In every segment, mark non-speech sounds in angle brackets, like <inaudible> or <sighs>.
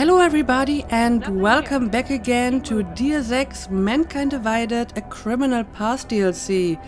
Hello everybody and welcome back again to Deus Ex Mankind Divided, a Criminal Past DLC.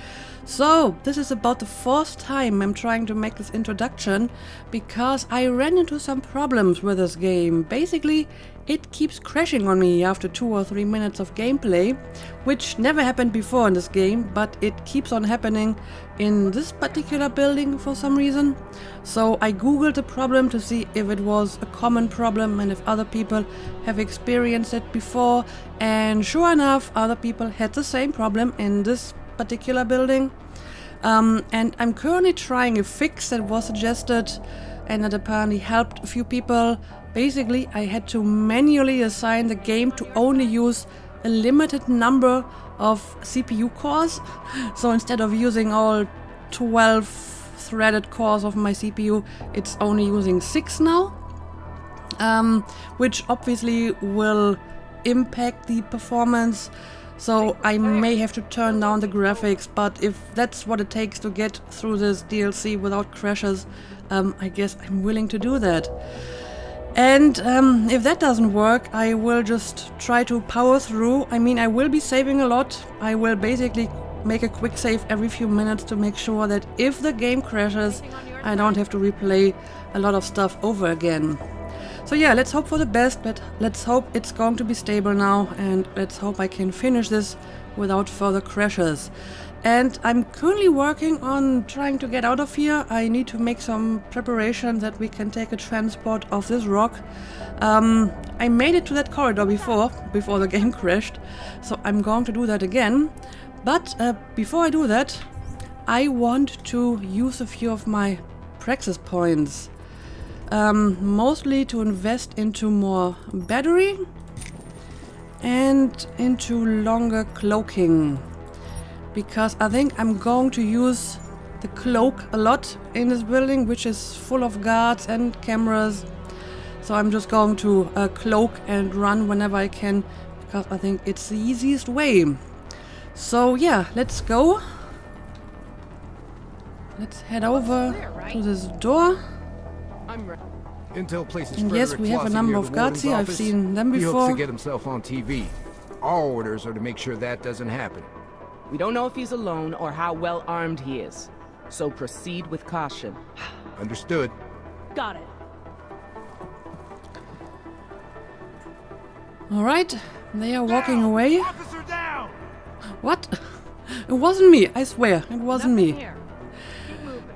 So, this is about the fourth time I'm trying to make this introduction because I ran into some problems with this game. Basically, it keeps crashing on me after two or three minutes of gameplay, which never happened before in this game, but it keeps on happening in this particular building for some reason. So I googled the problem to see if it was a common problem and if other people have experienced it before, and sure enough, other people had the same problem in this particular building. Um, and I'm currently trying a fix that was suggested and that apparently helped a few people. Basically, I had to manually assign the game to only use a limited number of CPU cores. <laughs> So instead of using all 12 threaded cores of my CPU, it's only using 6 now. Um, which obviously will impact the performance so I may have to turn down the graphics, but if that's what it takes to get through this DLC without crashes, um, I guess I'm willing to do that. And um, if that doesn't work, I will just try to power through. I mean, I will be saving a lot. I will basically make a quick save every few minutes to make sure that if the game crashes, I don't have to replay a lot of stuff over again. So yeah, let's hope for the best, but let's hope it's going to be stable now and let's hope I can finish this without further crashes. And I'm currently working on trying to get out of here. I need to make some preparation that we can take a transport of this rock. Um, I made it to that corridor before, before the <laughs> game crashed, so I'm going to do that again. But uh, before I do that, I want to use a few of my praxis points. Um, mostly to invest into more battery and into longer cloaking. Because I think I'm going to use the cloak a lot in this building, which is full of guards and cameras. So I'm just going to uh, cloak and run whenever I can, because I think it's the easiest way. So yeah, let's go. Let's head over to this door. Intel places and yes, we have a number of guards here. I've seen them before. He hopes to get himself on TV. Our orders are to make sure that doesn't happen. We don't know if he's alone or how well armed he is. So proceed with caution. <sighs> Understood. Got it. Alright, they are walking away. Officer down! What? It wasn't me, I swear, it wasn't Nothing me.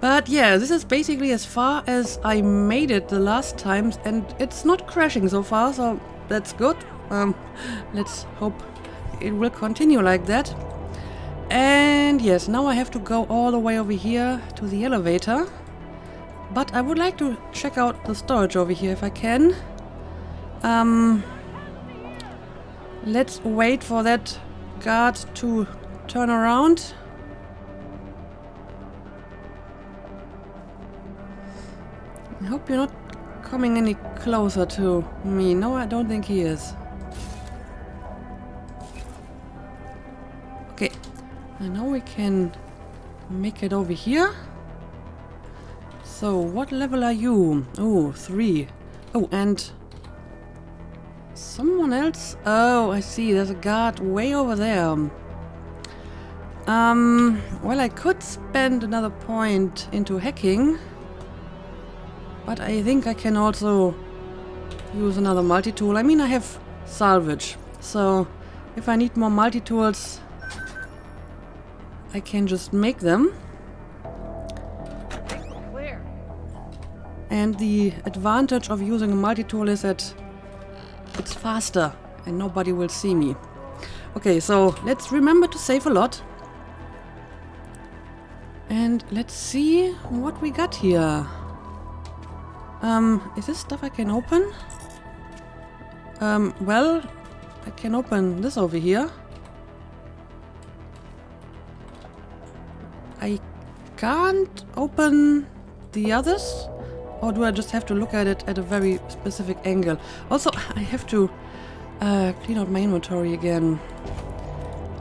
But yeah, this is basically as far as I made it the last times and it's not crashing so far, so that's good. Um, let's hope it will continue like that. And yes, now I have to go all the way over here to the elevator. But I would like to check out the storage over here if I can. Um, let's wait for that guard to turn around. I hope you're not coming any closer to me. No, I don't think he is. And now we can make it over here. So, what level are you? Oh, three. Oh, and someone else? Oh, I see. There's a guard way over there. Um, well, I could spend another point into hacking. But I think I can also use another multi-tool. I mean, I have salvage. So, if I need more multi-tools, I can just make them. And the advantage of using a multi-tool is that it's faster and nobody will see me. Okay, so let's remember to save a lot. And let's see what we got here. Um, is this stuff I can open? Um, well, I can open this over here. Can't open the others? Or do I just have to look at it at a very specific angle? Also, <laughs> I have to uh, clean out my inventory again.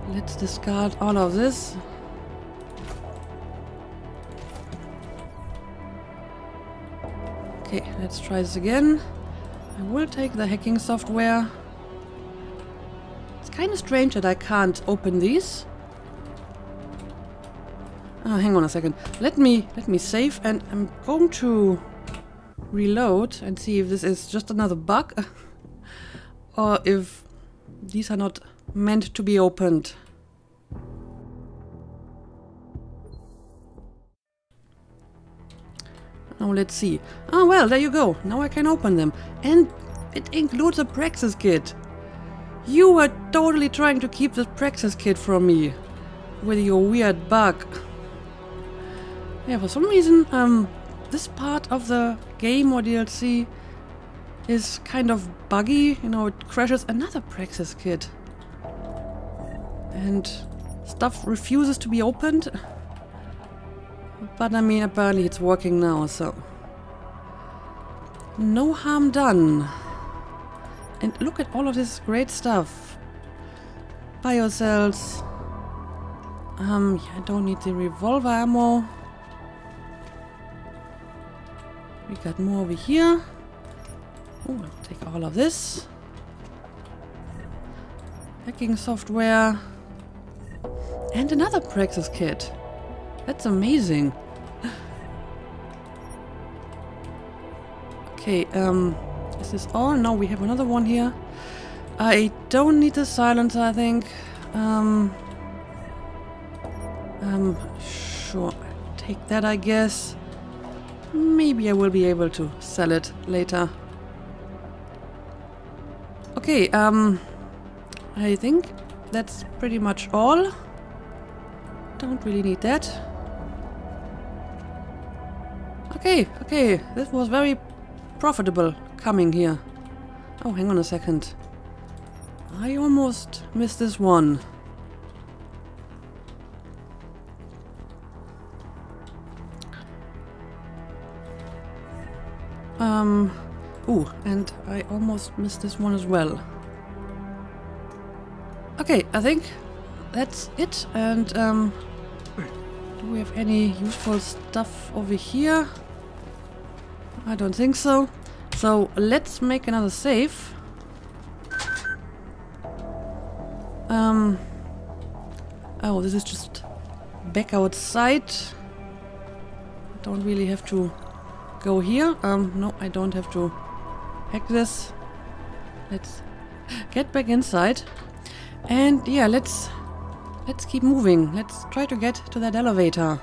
Let's discard all of this. Okay, let's try this again. I will take the hacking software. It's kind of strange that I can't open these. Oh, hang on a second. Let me let me save and I'm going to reload and see if this is just another bug <laughs> or if these are not meant to be opened. Now let's see. Ah, well, there you go. Now I can open them. And it includes a Praxis kit. You were totally trying to keep this Praxis kit from me. With your weird bug. Yeah, for some reason, um, this part of the game or DLC is kind of buggy. You know, it crashes another Praxis kit. And stuff refuses to be opened. But I mean, apparently it's working now, so... No harm done. And look at all of this great stuff. Biocells. Um, I don't need the revolver ammo. We got more over here. Oh, I'll take all of this. Hacking software. And another Praxis kit. That's amazing. <sighs> okay, um, is this all? No, we have another one here. I don't need the silencer, I think. Um, um, sure, take that, I guess. Maybe I will be able to sell it later. Okay, um, I think that's pretty much all. Don't really need that. Okay, okay, this was very profitable coming here. Oh, hang on a second. I almost missed this one. Um, ooh, and I almost missed this one as well. Okay, I think that's it. And, um, do we have any useful stuff over here? I don't think so. So, let's make another save. Um, oh, this is just back outside. Don't really have to go here. Um, no, I don't have to hack this. Let's get back inside. And yeah, let's let's keep moving. Let's try to get to that elevator.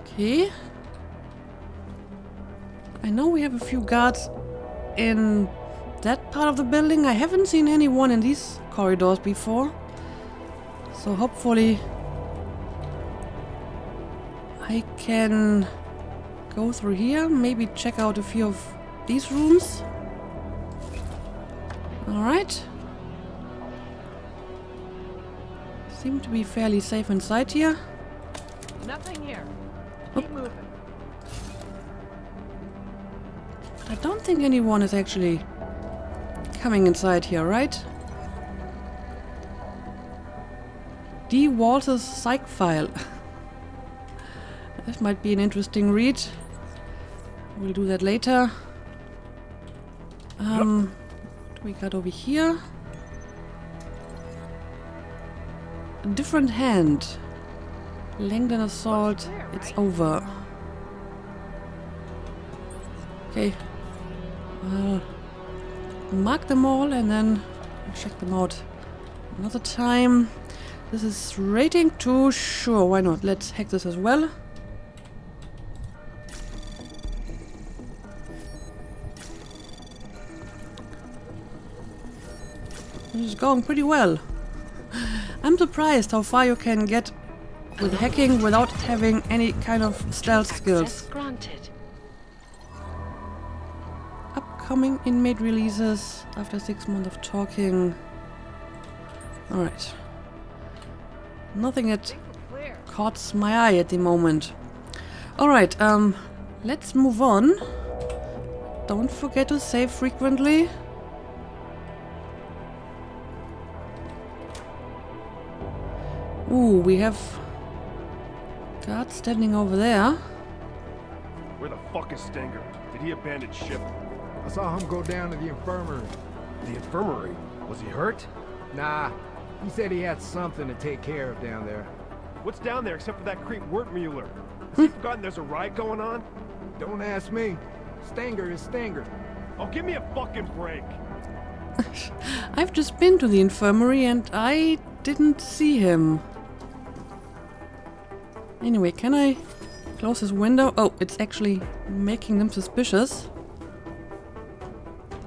Okay. I know we have a few guards in that part of the building. I haven't seen anyone in these corridors before. So hopefully I can go through here, maybe check out a few of these rooms. Alright. Seem to be fairly safe inside here. Nothing here. Keep moving. I don't think anyone is actually coming inside here, right? D. Walters psych file. this might be an interesting read. We'll do that later. Um, what do we got over here? A different hand. Langdon assault. It's over. Okay. I'll mark them all and then check them out another time. This is rating 2. Sure, why not? Let's hack this as well. This is going pretty well. <sighs> I'm surprised how far you can get with hacking without having any kind of stealth skills. granted. Upcoming inmate releases after six months of talking. Alright. Nothing that caught my eye at the moment. Alright, um, let's move on. Don't forget to save frequently. Ooh, we have Guard standing over there. Where the fuck is Stenger? Did he abandon ship? I saw him go down to the infirmary. The infirmary? Was he hurt? Nah, he said he had something to take care of down there. What's down there except for that creep Wertmuller? Has he forgotten there's a riot going on? Don't ask me. Stenger is Stenger. Oh, give me a fucking break. <laughs> I've just been to the infirmary and I didn't see him. Anyway, can I close this window? Oh, it's actually making them suspicious.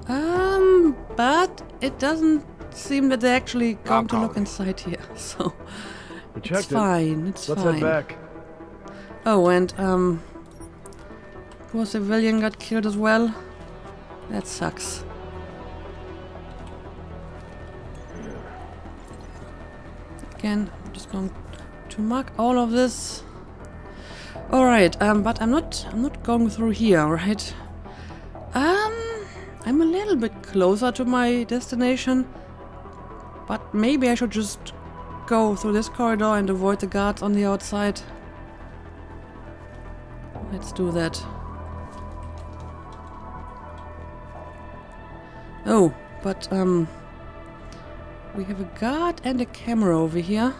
Um, but it doesn't seem that they're actually come to look inside here, <laughs> so We it's checked it. fine. It's Let's fine. head back. Oh, and um, poor civilian got killed as well. That sucks. Again, I'm just going to mark all of this. All right, um, but I'm not. I'm not going through here, all right? Um, I'm a little bit closer to my destination, but maybe I should just go through this corridor and avoid the guards on the outside. Let's do that. Oh, but um we have a guard and a camera over here. Here.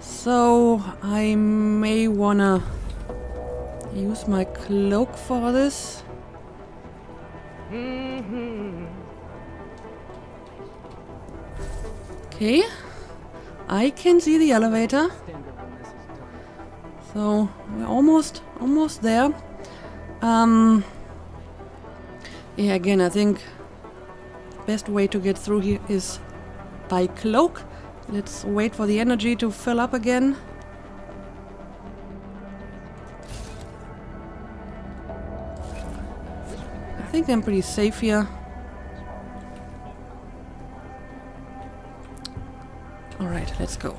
So I may wanna use my cloak for this. Okay. I can see the elevator. So we're almost almost there. Um Yeah, again I think best way to get through here is by cloak. Let's wait for the energy to fill up again. I think I'm pretty safe here. Let's go.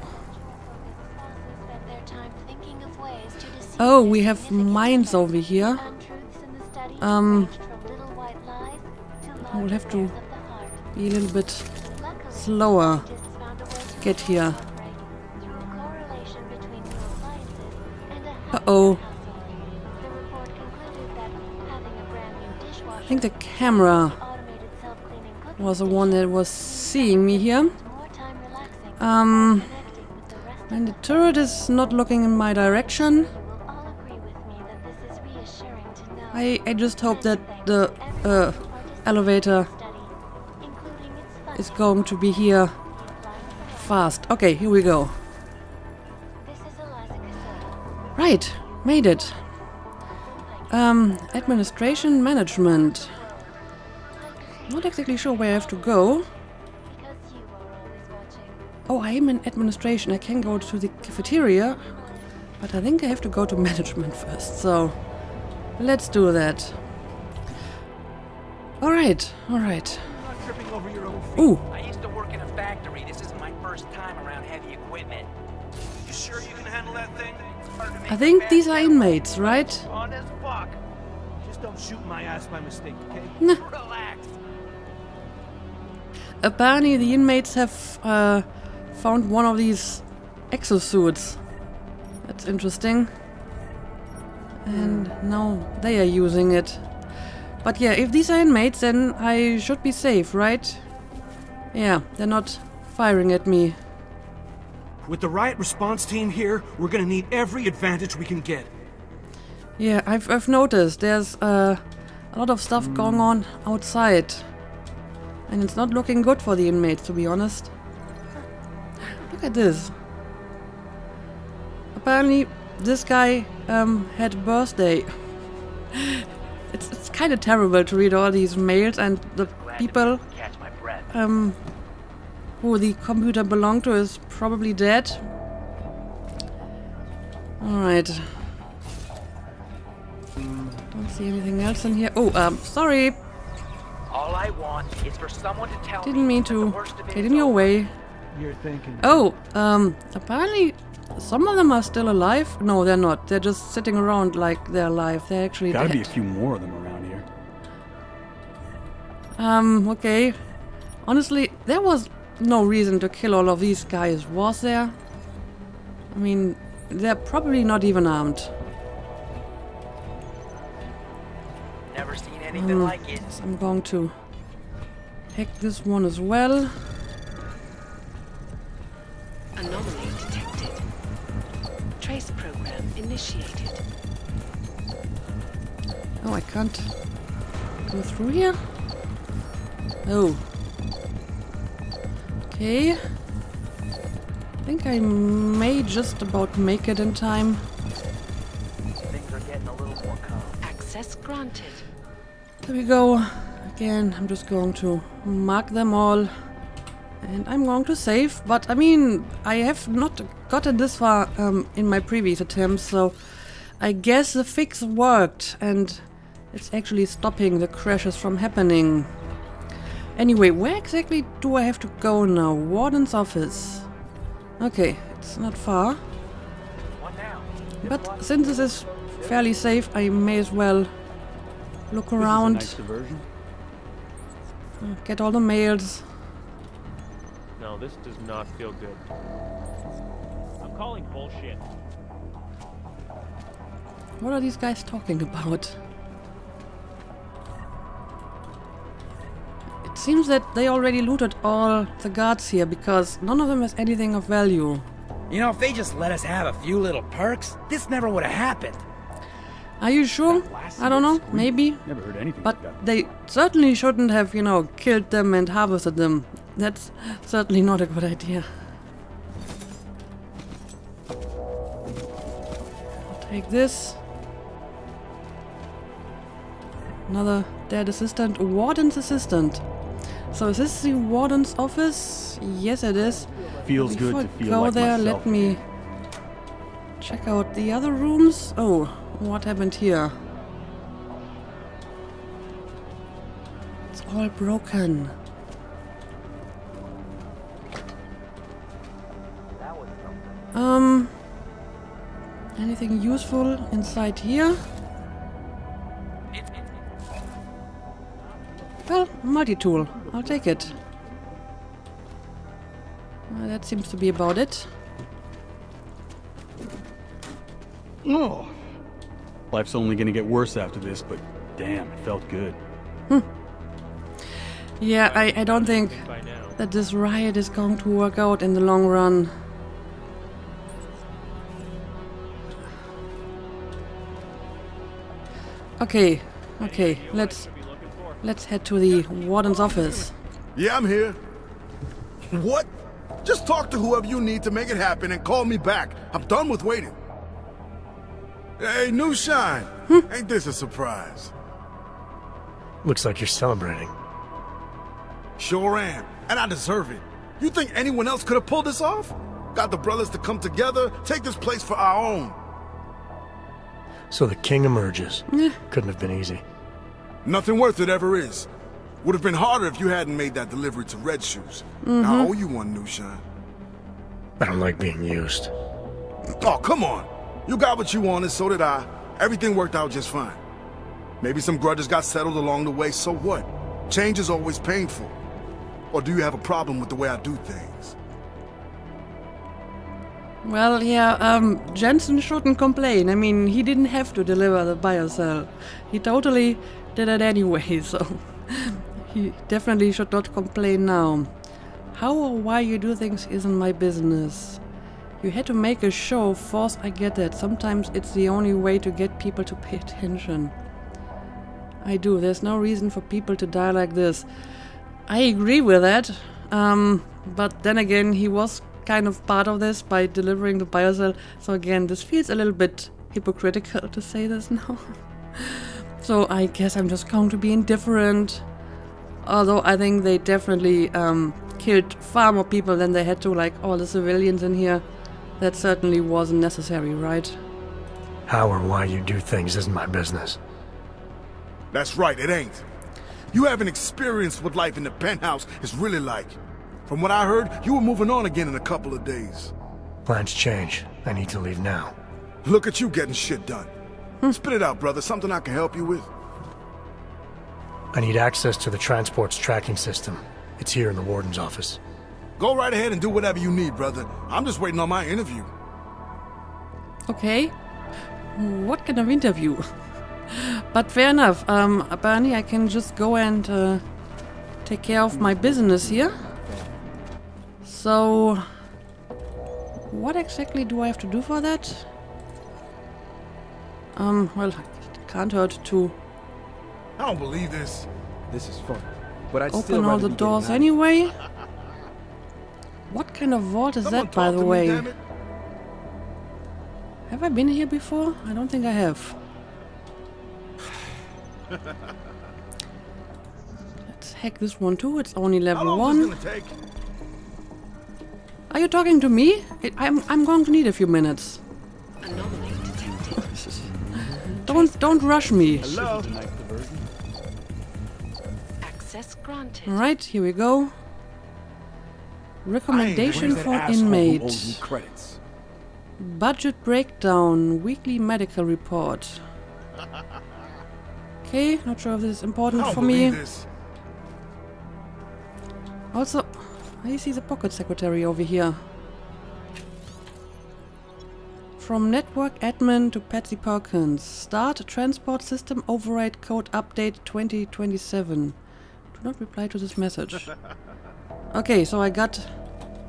Oh, we have mines over here. Um, I will have to be a little bit slower to get here. Uh-oh. I think the camera was the one that was seeing me here. Um, and the turret is not looking in my direction. I, I just hope that the uh, elevator is going to be here fast. Okay, here we go. Right, made it. Um, administration management. Not exactly sure where I have to go. Oh, I am in administration. I can go to the cafeteria, but I think I have to go to <laughs> management first. So, let's do that. All right, all right. You're not tripping over your own feet. Ooh, I used to work in a factory. This isn't my first time around heavy equipment. You sure you can handle that thing? Hard to make I think these are inmates, right? On as fuck. Just don't shoot my ass by mistake, okay? Nah. Relax. Apparently, the inmates have uh, found one of these exosuits. That's interesting. And now they are using it. But yeah, if these are inmates, then I should be safe, right? Yeah, they're not firing at me. With the riot response team here, we're gonna need every advantage we can get. Yeah, I've, I've noticed there's uh, a lot of stuff going on outside. And it's not looking good for the inmates, to be honest. Look at this. Apparently, this guy um, had a birthday. <laughs> it's it's kind of terrible to read all these mails and the people be able to catch my breath. um, who the computer belonged to is probably dead. Alright. Don't see anything else in here. Oh, um, sorry. All I want is for someone to tell Didn't mean to worst of it get in your way. You're thinking. Oh, um, apparently some of them are still alive. No, they're not. They're just sitting around like they're alive. They're actually Gotta dead. be a few more of them around here. Um, okay. Honestly, there was no reason to kill all of these guys, was there? I mean, they're probably not even armed. Never seen anything like it. I'm going to hack this one as well. Initiated. Oh, I can't go through here? Oh. Okay. I think I may just about make it in time. Things are getting a little more calm. Access granted. There we go. Again, I'm just going to mark them all. And I'm going to save. But, I mean, I have not gotten this far um, in my previous attempts, so I guess the fix worked. And it's actually stopping the crashes from happening. Anyway, where exactly do I have to go now? Warden's office. Okay, it's not far. But since this is fairly safe, I may as well look around. diversion. Get all the mails. No, this does not feel good. I'm calling bullshit. What are these guys talking about? It seems that they already looted all the guards here because none of them has anything of value. You know, if they just let us have a few little perks, this never would have happened. Are you sure? I don't know, maybe. Never heard anything But like that. they certainly shouldn't have, you know, killed them and harvested them. That's certainly not a good idea. I'll take this. Another dead assistant, warden's assistant. So is this the warden's office? Yes, it is. Feels Before good to feel go like there, myself. let me check out the other rooms. Oh, what happened here? It's all broken. Um, anything useful inside here? Well, multi-tool. I'll take it. Well, that seems to be about it. Oh. Life's only gonna get worse after this, but damn, it felt good. Hmm. Yeah, I, I don't think that this riot is going to work out in the long run. Okay, okay, let's let's head to the warden's office. Yeah, I'm here. What? Just talk to whoever you need to make it happen and call me back. I'm done with waiting. Hey, new shine. Hmm? Ain't this a surprise? Looks like you're celebrating. Sure am. And I deserve it. You think anyone else could have pulled this off? Got the brothers to come together, take this place for our own. So the king emerges. Couldn't have been easy. Nothing worth it ever is. Would have been harder if you hadn't made that delivery to Red Shoes. Now mm-hmm. I owe you one, new shine. I don't like being used. Oh, come on. You got what you wanted, so did I. Everything worked out just fine. Maybe some grudges got settled along the way, so what? Change is always painful. Or do you have a problem with the way I do things? Well, yeah, um, Jensen shouldn't complain. I mean, he didn't have to deliver the biocell. He totally did it anyway, <laughs> so he definitely should not complain now. How or why you do things isn't my business. You had to make a show, force, I get that. Sometimes it's the only way to get people to pay attention. I do. There's no reason for people to die like this. I agree with that. Um, but then again, he was kind of part of this by delivering the biocell. So again, this feels a little bit hypocritical to say this <laughs> now. so I guess I'm just going to be indifferent. Although I think they definitely um, killed far more people than they had to, like all the civilians in here. That certainly wasn't necessary, right? How or why you do things isn't my business. That's right, it ain't. You haven't experienced what life in the penthouse is really like. From what I heard, you were moving on again in a couple of days. Plans change. I need to leave now. Look at you getting shit done. Spit it out, brother. Something I can help you with. I need access to the transport's tracking system. It's here in the warden's office. Go right ahead and do whatever you need, brother. I'm just waiting on my interview. Okay. What kind of interview? but fair enough. Um, Barney, I can just go and uh, take care of my business here. So, what exactly do I have to do for that? Um, well, it can't hurt to I don't believe this. This is fun. But I'd still open all the doors anyway. <laughs> What kind of vault is Someone that, by the to me, way? Have I been here before? I don't think I have. <laughs> Let's hack this one too. It's only level one. This gonna take? Are you talking to me? I'm I'm going to need a few minutes. Anomaly detected. Don't don't rush me. Hello? Access granted. All right, here we go. Recommendation for asshole who inmate. credits? Budget breakdown. Weekly medical report. <laughs> Okay, not sure if this is important don't for me. this. Also, I see the pocket secretary over here. From network admin to Patsy Perkins. Start transport system override code update 2027. Do not reply to this message. <laughs> Okay, so I got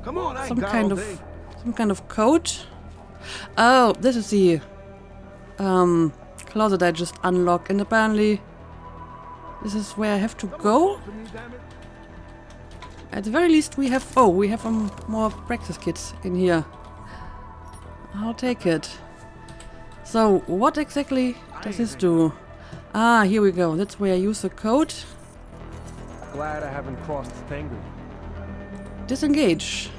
on, I some got kind of day. some kind of code. Oh, this is the um closet I just unlocked, and apparently this is where I have to go. At the very least, we have. Oh, we have um, more Praxis kits in here. I'll take it. So, what exactly does this do? Ah, here we go. That's where I use the code. Glad I haven't crossed Stenger. Disengage.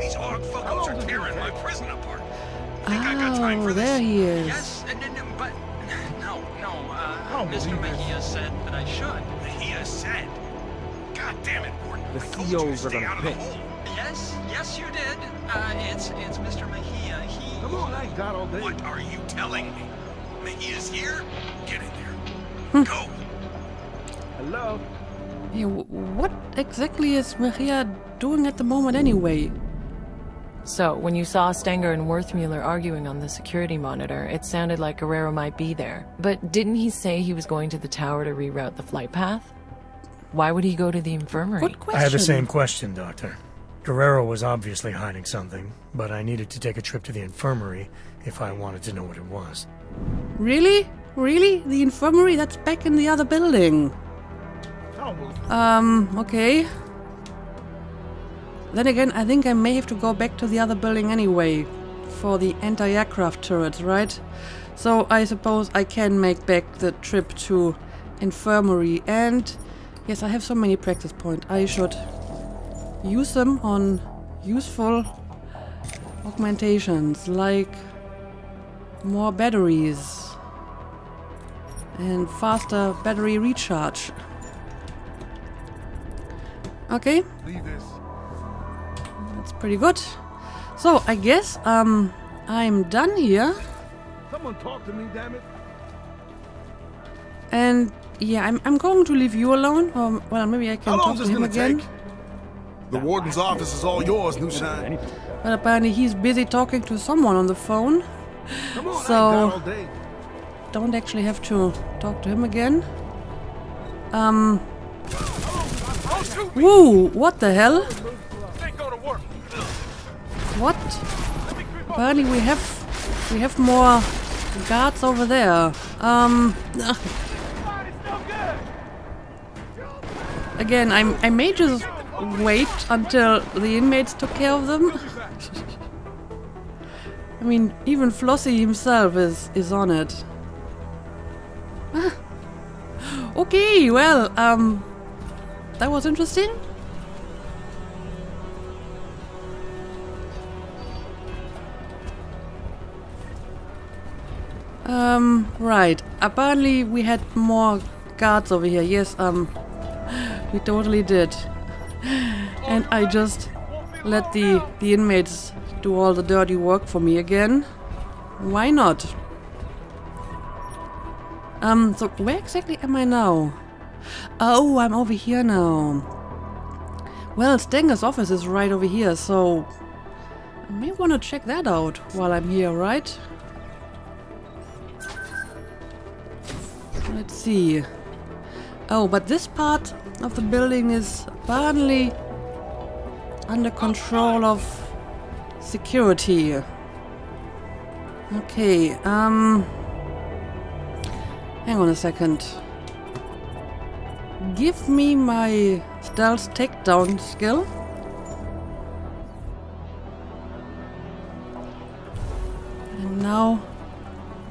These aug fuckos are tearing my prison apart. Think I got time Oh, for there this? he is. Yes, and, and, and- but <laughs> no, no. Uh, don't Mr. believe. Mejia said that I should. Mejia said. God damn it, Gordon. The I told you to COs are gonna out pick. Yes, yes, you did. Uh, it's it's Mr. Mejia. He. Come on, I got all day. What are you telling me? Mejia's here. Get in Hmm. there. Go. Hello? Yeah, wh- what exactly is Maria doing at the moment anyway? So, when you saw Stenger and Wertmuller arguing on the security monitor, it sounded like Guerrero might be there. But didn't he say he was going to the tower to reroute the flight path? Why would he go to the infirmary? Good question. I had the same question, Doctor. Guerrero was obviously hiding something, but I needed to take a trip to the infirmary if I wanted to know what it was. Really? Really? The infirmary? That's back in the other building. I don't believe Um, okay. Then again, I think I may have to go back to the other building anyway. For the anti-aircraft turrets, right? So I suppose I can make back the trip to infirmary. And yes, I have so many praxis points. I should use them on useful augmentations, like more batteries and faster battery recharge. Okay, that's pretty good. So I guess um I'm done here, Someone talk to me, damn it. and yeah, I'm I'm going to leave you alone. Or well, maybe I can How talk to him again. take? The warden's office is all yours, New Shine. But apparently he's busy talking to someone on the phone. Come on, So- I ain't got all day. Don't actually have to talk to him again. Um. Woo! What the hell? What? Apparently we have we have more guards over there. Um. <laughs> Again, I I may just wait until the inmates took care of them. I mean, even Flossie himself is is on it. okay, well, um, that was interesting. Um, right. Apparently we had more guards over here. Yes, um, we totally did. And I just let the, the inmates do all the dirty work for me again. Why not? Um, so where exactly am I now? Oh, I'm over here now. Well, Stenger's office is right over here, so... I may want to check that out while I'm here, right? Let's see. Oh, but this part of the building is apparently under control of security. Okay, um... Hang on a second. Give me my stealth takedown skill. And now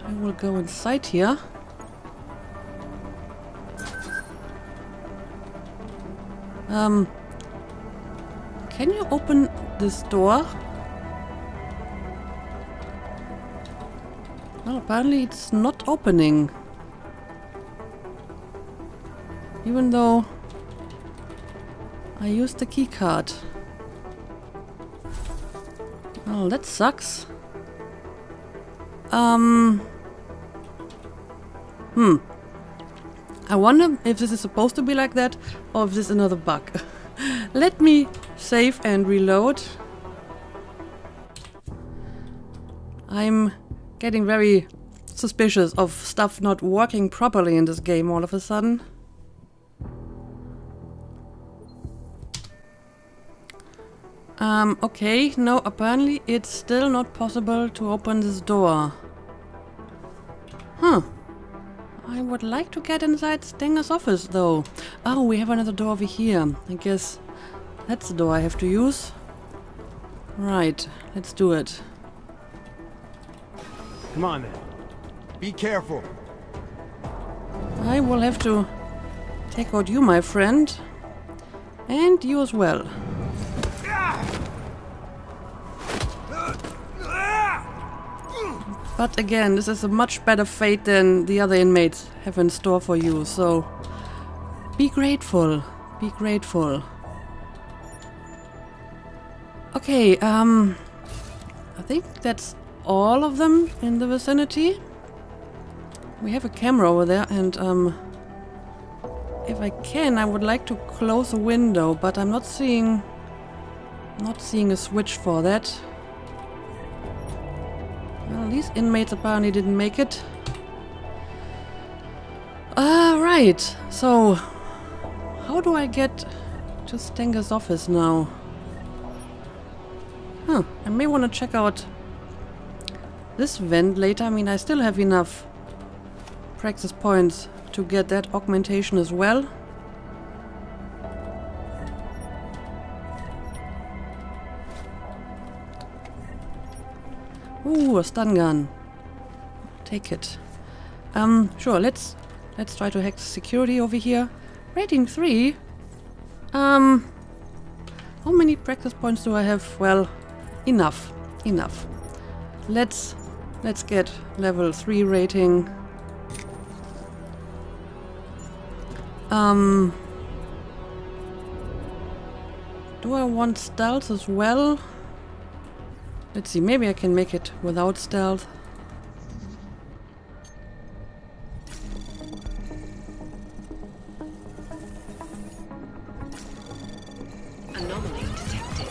I will go inside here. Um, can you open this door? Well, apparently it's not opening. Even though I used the keycard. Well, that sucks. Um. Hmm. I wonder if this is supposed to be like that or if this is another bug. <laughs> Let me save and reload. I'm getting very suspicious of stuff not working properly in this game all of a sudden. Um, okay, no, apparently it's still not possible to open this door. I would like to get inside Stenger's office, though. Oh, we have another door over here. I guess that's the door I have to use. Right, let's do it. Come on, then. Be careful. I will have to take out you, my friend. And you as well. But again, this is a much better fate than the other inmates have in store for you, so be grateful. Be grateful. Okay, um, I think that's all of them in the vicinity. We have a camera over there, and um, if I can, I would like to close a window, but I'm not seeing, not seeing a switch for that. Well, these inmates apparently didn't make it. Ah, Alright. So, how do I get to Stenger's office now? Huh, I may want to check out this vent later. I mean, I still have enough praxis points to get that augmentation as well. A stun gun. Take it. Um, sure, let's let's try to hack security over here. Rating 3? Um, how many praxis points do I have? Well, enough. Enough. Let's let's get level 3 rating. Um, do I want stealth as well? Let's see, maybe I can make it without stealth. Anomaly detected.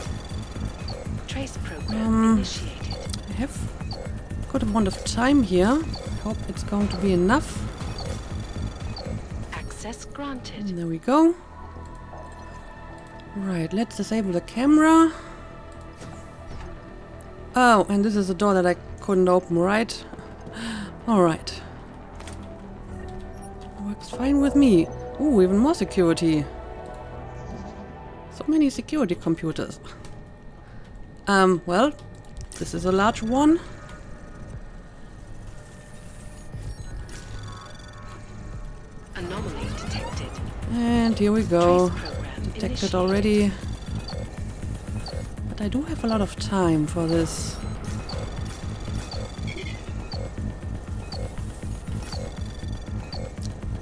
Trace program Um, initiated. I have a good amount of time here. Hope it's going to be enough. Access granted. And there we go. Right, let's disable the camera. Oh, and this is a door that I couldn't open, right? Alright. Works fine with me. Ooh, even more security. So many security computers. Um, well, this is a large one. Anomaly detected. And here we go. Detected already. I do have a lot of time for this.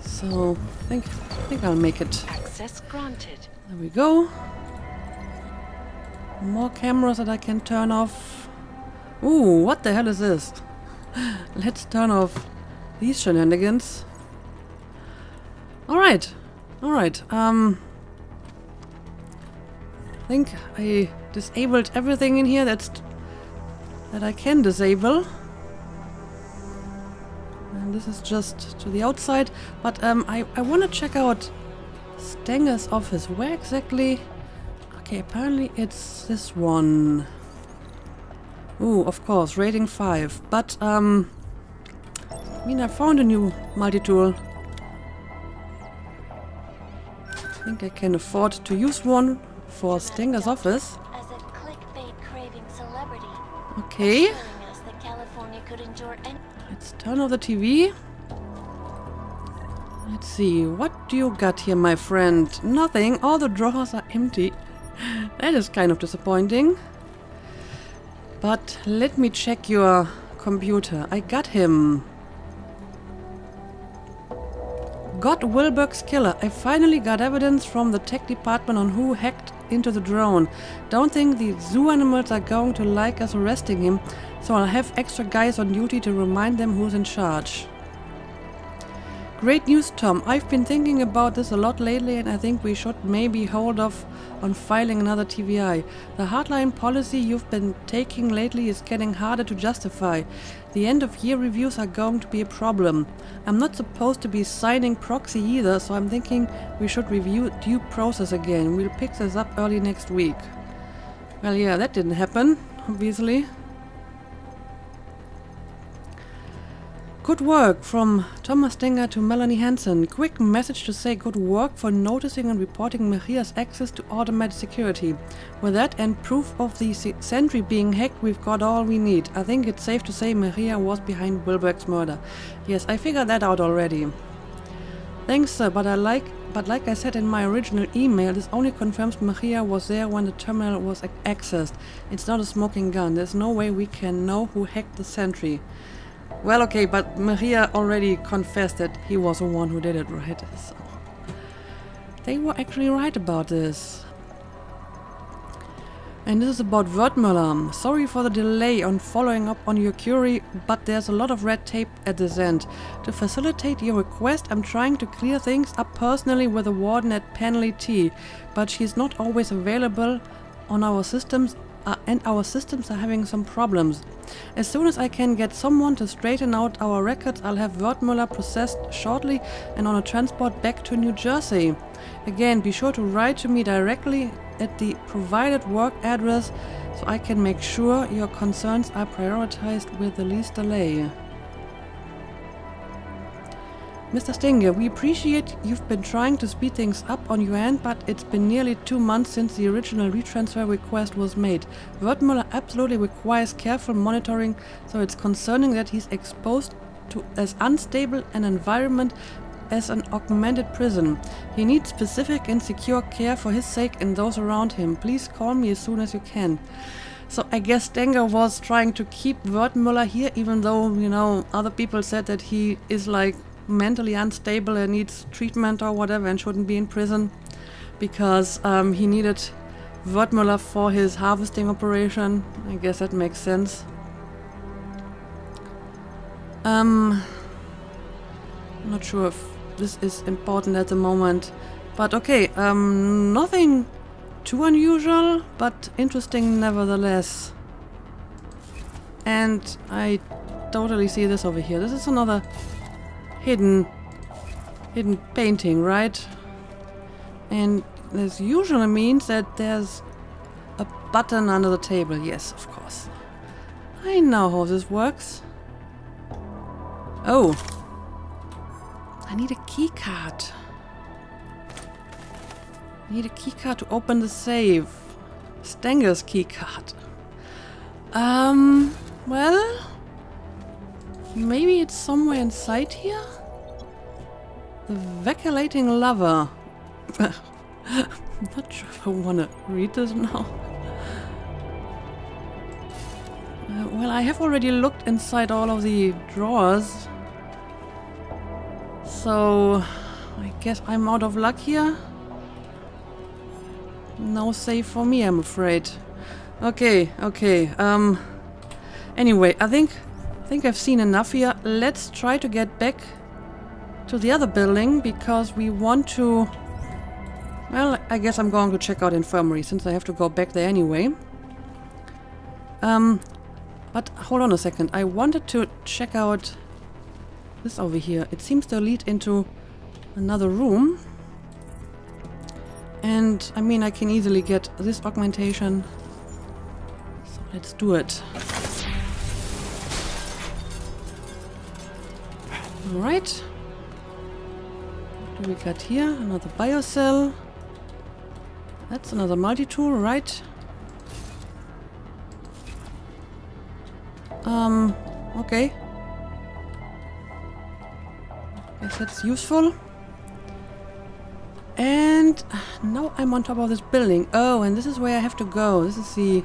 So, I think, I think I'll make it. Access granted. There we go. More cameras that I can turn off. Ooh, what the hell is this? <laughs> Let's turn off these shenanigans. Alright. Alright. Um I think I disabled everything in here that's that I can disable. And this is just to the outside. But um, I, I want to check out Stenger's office. Where exactly? Okay, apparently it's this one. Ooh, of course, rating 5. But, um... I mean, I found a new multi-tool. I think I can afford to use one for Stenger's office. Okay, assuring us that California could endure any let's turn off the TV. Let's see, what do you got here, my friend? Nothing, all the drawers are empty. <laughs> that is kind of disappointing. But let me check your computer. I got him. Got Wilberg's killer. I finally got evidence from the tech department on who hacked into the drone. Don't think the zoo animals are going to like us arresting him, so I'll have extra guys on duty to remind them who's in charge. Great news, Tom. I've been thinking about this a lot lately and I think we should maybe hold off on filing another TVI. The hardline policy you've been taking lately is getting harder to justify. The end of year reviews are going to be a problem. I'm not supposed to be signing proxy either, so I'm thinking we should review due process again. We'll pick this up early next week. Well, yeah, that didn't happen, obviously. Good work from Thomas Stenger to Melanie Hansen. Quick message to say good work for noticing and reporting Maria's access to automated security. With that and proof of the sentry being hacked, we've got all we need. I think it's safe to say Maria was behind Wilberg's murder. Yes, I figured that out already. Thanks, sir, but I like but like I said in my original email, this only confirms Maria was there when the terminal was ac- accessed. It's not a smoking gun. There's no way we can know who hacked the sentry. Well, okay, but Maria already confessed that he was the one who did it, right? So they were actually right about this. And this is about Wertmüller. Sorry for the delay on following up on your query, but there's a lot of red tape at this end. To facilitate your request, I'm trying to clear things up personally with the warden at Penley T, but she's not always available on our systems uh, and our systems are having some problems. As soon as I can get someone to straighten out our records, I'll have Wertmüller processed shortly and on a transport back to New Jersey. Again, be sure to write to me directly at the provided work address so I can make sure your concerns are prioritized with the least delay. Mr. Stenger, we appreciate you've been trying to speed things up on your end, but it's been nearly two months since the original retransfer request was made. Wertmüller absolutely requires careful monitoring, so it's concerning that he's exposed to as unstable an environment as an augmented prison. He needs specific and secure care for his sake and those around him. Please call me as soon as you can. So I guess Stenger was trying to keep Wertmüller here, even though, you know, other people said that he is like mentally unstable and needs treatment or whatever and shouldn't be in prison because um, he needed Wertmüller for his harvesting operation. I guess that makes sense. Um, not sure if this is important at the moment, but okay, um, nothing too unusual, but interesting nevertheless. And I totally see this over here. This is another hidden hidden painting, right? And this usually means that there's a button under the table. Yes, of course. I know how this works. Oh. I need a key card. I need a key card to open the safe. Stenger's key card. Um, well, maybe it's somewhere inside here? The vacillating lover. I'm <laughs> not sure if I want to read this now. Uh, well, I have already looked inside all of the drawers. So, I guess I'm out of luck here. No save for me, I'm afraid. Okay, okay. Um. Anyway, I think, think I've seen enough here. Let's try to get back to the other building because we want to. Well, I guess I'm going to check out infirmary since I have to go back there anyway. Um, but hold on a second. I wanted to check out this over here? It seems to lead into another room. And, I mean, I can easily get this augmentation. So let's do it. Alright. What do we got here? Another biocell. That's another multi-tool, right? Um, okay. Guess that's useful. And now I'm on top of this building. Oh, and this is where I have to go. This is the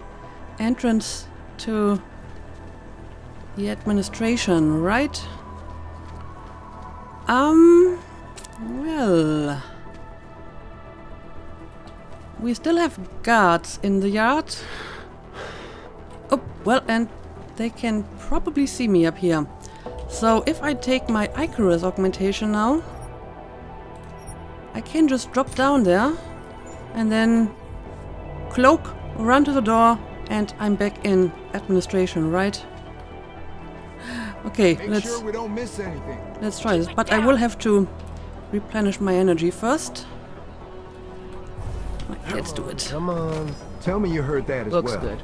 entrance to the administration, right? Um, well... We still have guards in the yard. Oh, well, and they can probably see me up here. So if I take my Icarus augmentation now, I can just drop down there and then cloak, run to the door, and I'm back in administration, right? Okay, Make let's sure we don't miss anything. let's try this. But I will have to replenish my energy first. Right, let's do it. Come on. Tell me you heard that as Looks well. good.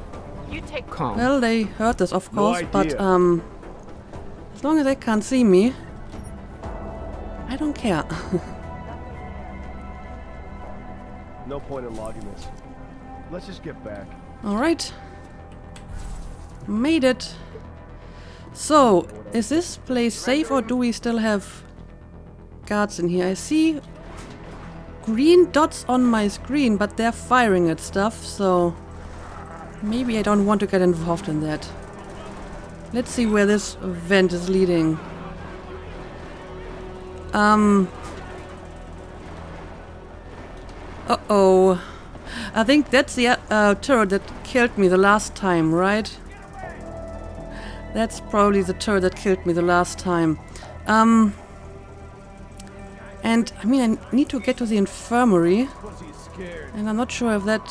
You take calm. Well, they heard this, of No course, but um, as long as they can't see me, I don't care. <laughs> No point in logging this. Let's just get back. All right, made it. So, is this place safe, or do we still have guards in here? I see green dots on my screen, but they're firing at stuff, so maybe I don't want to get involved in that. Let's see where this vent is leading. Um. Uh oh. I think that's the uh, turret that killed me the last time, right? That's probably the turret that killed me the last time. Um. And I mean, I need to get to the infirmary. And I'm not sure if that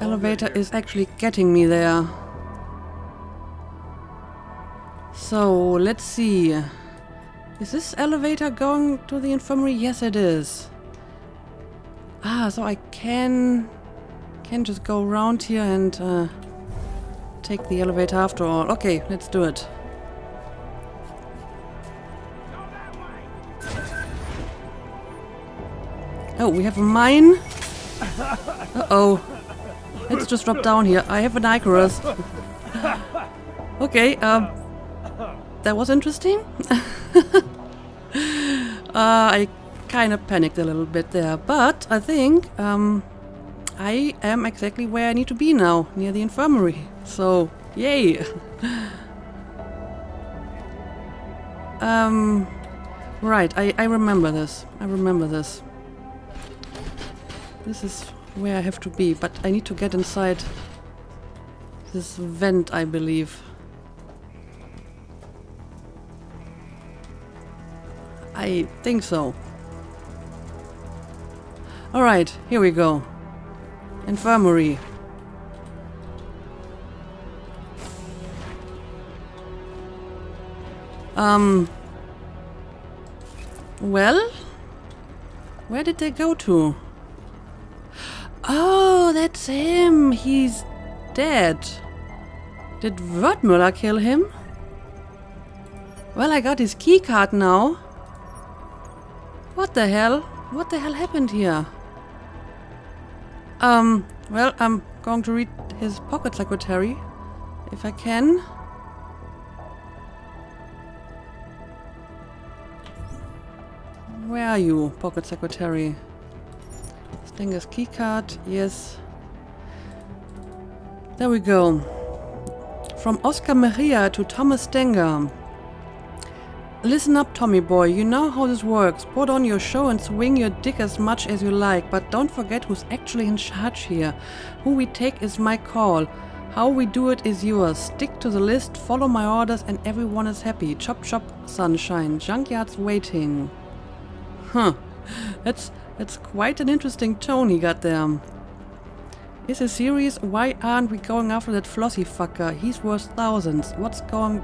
elevator is actually getting me there. So, let's see. Is this elevator going to the infirmary? Yes, it is. Ah, so I can can just go around here and uh, take the elevator after all. Okay, let's do it. Oh, we have a mine. Uh-oh. Let's just drop down here. I have an Icarus. okay, um... That was interesting. <laughs> uh, I kind of panicked a little bit there, but I think um, I am exactly where I need to be now, near the infirmary. So, yay! um, right, I, I remember this. I remember this. This is where I have to be, but I need to get inside this vent, I believe. I think so. Alright, here we go. Infirmary. Um. Well? Where did they go to? Oh, that's him. He's dead. Did Wertmüller kill him? Well, I got his keycard now. What the hell? What the hell happened here? Um, well, I'm going to read his pocket secretary, if I can. Where are you, pocket secretary? Stenger's keycard, yes. There we go. From Oscar Maria to Thomas Stenger. Listen up, Tommy boy. You know how this works. Put on your show and swing your dick as much as you like, but don't forget who's actually in charge here. Who we take is my call. How we do it is yours. Stick to the list, follow my orders, and everyone is happy. Chop chop, sunshine. Junkyard's waiting. Huh. That's that's quite an interesting tone he got there. Is it serious? Why aren't we going after that flossy fucker? He's worth thousands. What's going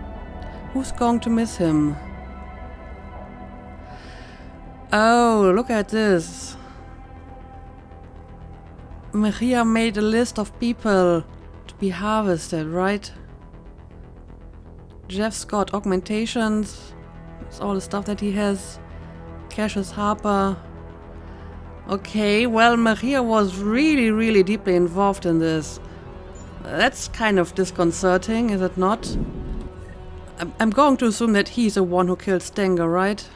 Who's going to miss him? Oh, look at this. Maria made a list of people to be harvested, right? Jeff's got augmentations. It's all the stuff that he has. Cassius Harper. Okay, well, Maria was really, really deeply involved in this. That's kind of disconcerting, is it not? I'm, I'm going to assume that he's the one who killed Stenger, right?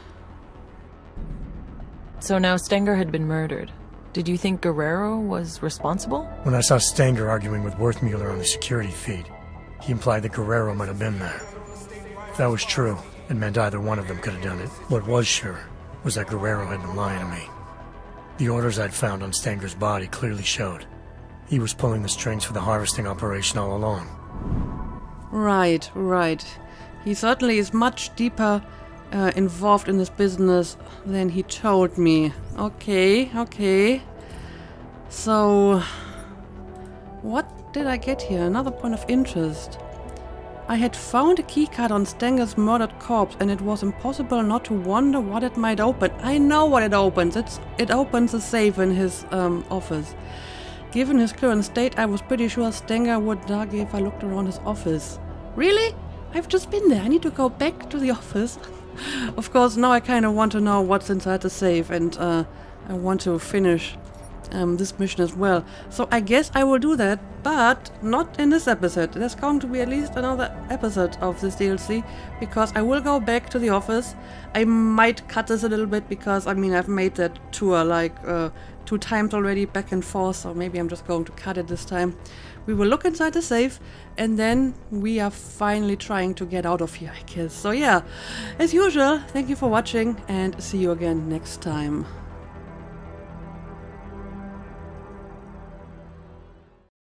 So now Stenger had been murdered. Did you think Guerrero was responsible? When I saw Stenger arguing with Wertmüller on the security feed, he implied that Guerrero might have been there. If that was true, it meant either one of them could have done it. What was sure was that Guerrero had been lying to me. The orders I'd found on Stenger's body clearly showed. He was pulling the strings for the harvesting operation all along. Right, right. He certainly is much deeper uh, involved in this business than he told me. Okay, okay. So, what did I get here? Another point of interest. I had found a keycard on Stenger's murdered corpse and it was impossible not to wonder what it might open. I know what it opens. It's, it opens a safe in his um, office. Given his current state, I was pretty sure Stenger would dug if I looked around his office. Really? I've just been there. I need to go back to the <laughs> office. of course, now I kind of want to know what's inside the safe and uh, I want to finish um, this mission as well. So I guess I will do that, but not in this episode. There's going to be at least another episode of this DLC because I will go back to the office. I might cut this a little bit because I mean I've made that tour like uh, two times already back and forth, so maybe I'm just going to cut it this time. We will look inside the safe and then we are finally trying to get out of here, I guess. So yeah, as usual, thank you for watching and see you again next time.